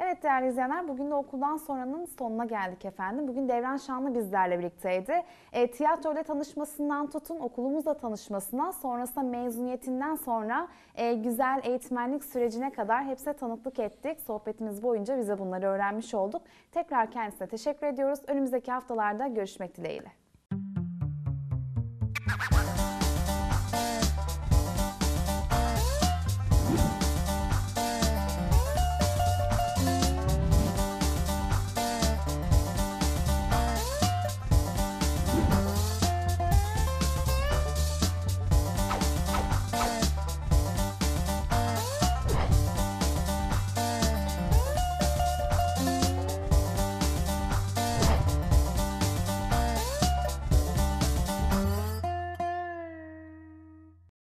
Evet değerli izleyenler bugün de okuldan sonranın sonuna geldik efendim. Bugün Devran Şanlı bizlerle birlikteydi. E, tiyatro ile tanışmasından tutun okulumuzla tanışmasına sonrasında mezuniyetinden sonra e, güzel eğitmenlik sürecine kadar hepsine tanıklık ettik. Sohbetimiz boyunca bize bunları öğrenmiş olduk. Tekrar kendisine teşekkür ediyoruz. Önümüzdeki haftalarda görüşmek dileğiyle.